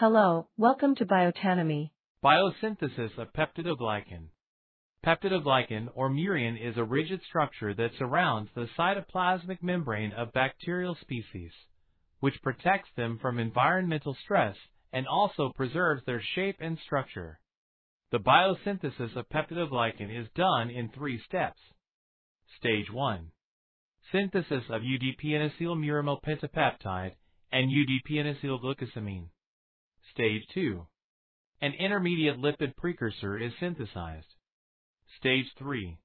Hello, welcome to Biotanime. Biosynthesis of peptidoglycan. Peptidoglycan or murein is a rigid structure that surrounds the cytoplasmic membrane of bacterial species, which protects them from environmental stress and also preserves their shape and structure. The biosynthesis of peptidoglycan is done in three steps. Stage 1. Synthesis of UDP-N-acetyl pentapeptide and UDP-N-acetylglucosamine. Stage 2. An intermediate lipid precursor is synthesized. Stage 3.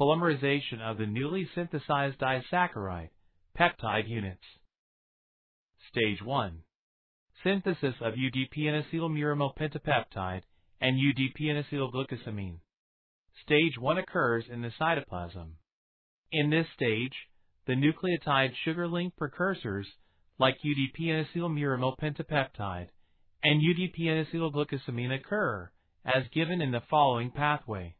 Polymerization of the newly synthesized disaccharide, peptide units. Stage 1. Synthesis of UDP-N-acetyl pentapeptide and UDP-N-acetylglucosamine. Stage 1 occurs in the cytoplasm. In this stage, the nucleotide sugar-linked precursors like UDP-N-acetyl pentapeptide and UDP-N-acetylglucosamine occur, as given in the following pathway.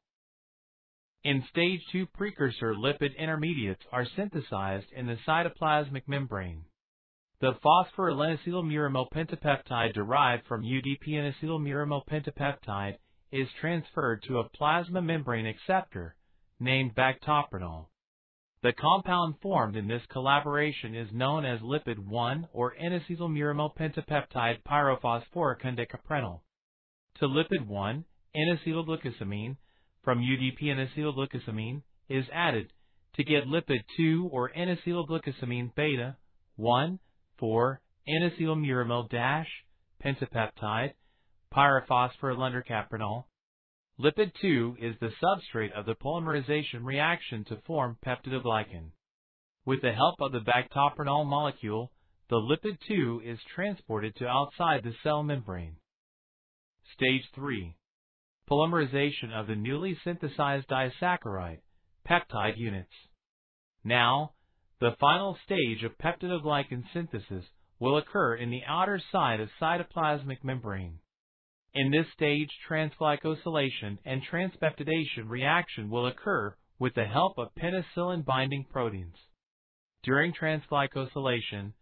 In stage 2 precursor lipid intermediates are synthesized in the cytoplasmic membrane. The phosphorylacetyl pentapeptide derived from UDP-N-acetyl pentapeptide is transferred to a plasma membrane acceptor named bactoprenol. The compound formed in this collaboration is known as lipid 1 or N-acetyl pentapeptide pyrophosphoryl undecaprenol. To lipid 1, N-acetylglucosamine from UDP N-acetylglucosamine is added to get lipid 2 or N-acetylglucosamine beta 1 for N-acetylmuramyl dash pentapeptide pyrophosphorylundecaprenol. Lipid 2 is the substrate of the polymerization reaction to form peptidoglycan. With the help of the bactoprenol molecule, the lipid 2 is transported to outside the cell membrane. Stage 3 polymerization of the newly synthesized disaccharide, peptide units. Now, the final stage of peptidoglycan synthesis will occur in the outer side of cytoplasmic membrane. In this stage, transglycosylation and transpeptidation reaction will occur with the help of penicillin-binding proteins. During transglycosylation,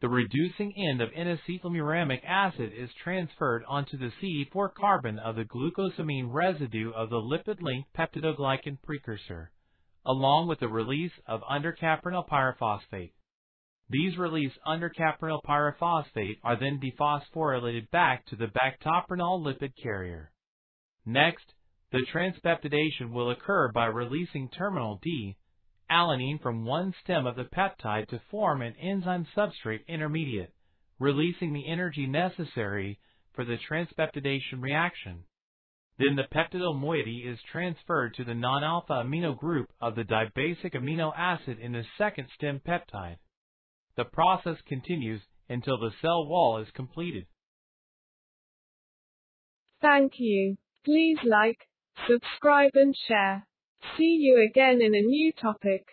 the reducing end of N-acetylmuramic acid is transferred onto the C4 carbon of the glucosamine residue of the lipid-linked peptidoglycan precursor, along with the release of undercaprenol pyrophosphate. These released undercaprenol pyrophosphate are then dephosphorylated back to the bactoprenol lipid carrier. Next, the transpeptidation will occur by releasing terminal D alanine from one stem of the peptide to form an enzyme substrate intermediate, releasing the energy necessary for the transpeptidation reaction. Then the peptidyl moiety is transferred to the non-alpha amino group of the dibasic amino acid in the second stem peptide. The process continues until the cell wall is completed. Thank you. Please like, subscribe and share. See you again in a new topic.